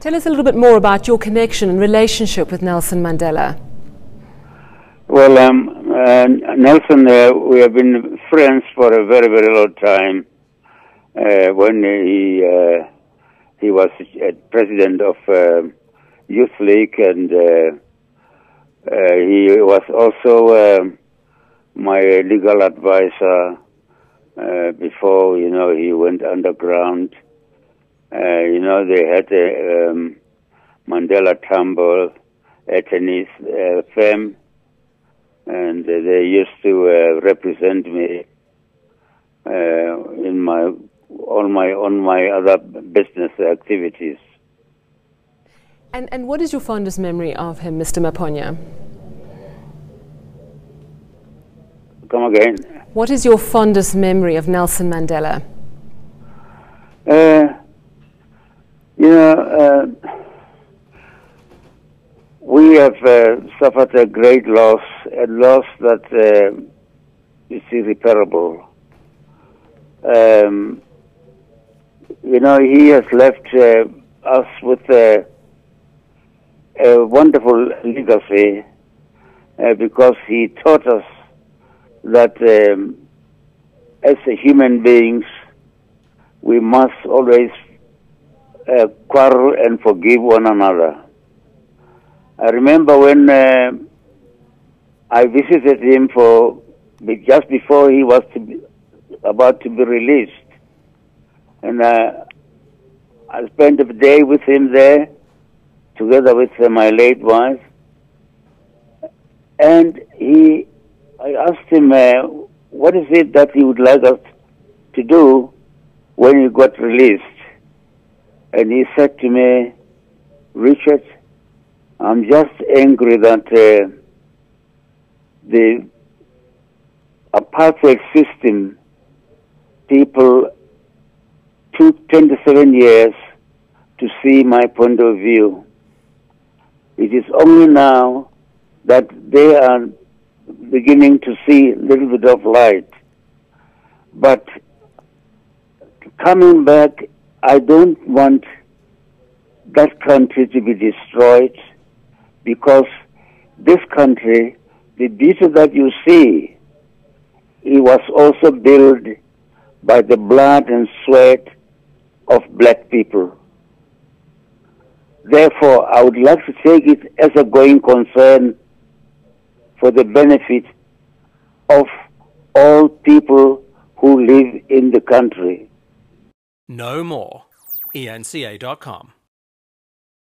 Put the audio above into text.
Tell us a little bit more about your connection and relationship with Nelson Mandela. Well, um, uh, Nelson, uh, we have been friends for a very, very long time. Uh, when he uh, he was president of uh, Youth League, and uh, he was also um, my legal advisor before you know he went underground. Uh, you know, they had a um, Mandela Tambo tennis uh, firm, and they used to uh, represent me uh, in my on my on my other business activities. And and what is your fondest memory of him, Mr. Maponya? Come again. What is your fondest memory of Nelson Mandela? Uh, you know, uh, we have uh, suffered a great loss, a loss that uh, is irreparable. Um, you know, he has left uh, us with a, a wonderful legacy uh, because he taught us that um, as human beings, we must always uh, quarrel and forgive one another. I remember when uh, I visited him for just before he was to be, about to be released, and uh, I spent a day with him there, together with uh, my late wife, and he, I asked him, uh, what is it that he would like us to do when he got released? And he said to me, Richard, I'm just angry that uh, the apartheid system people took 27 years to see my point of view. It is only now that they are beginning to see a little bit of light. But coming back I don't want that country to be destroyed because this country, the beauty that you see, it was also built by the blood and sweat of black people. Therefore, I would like to take it as a going concern for the benefit of all people who live in the country. Know more. ENCA.com.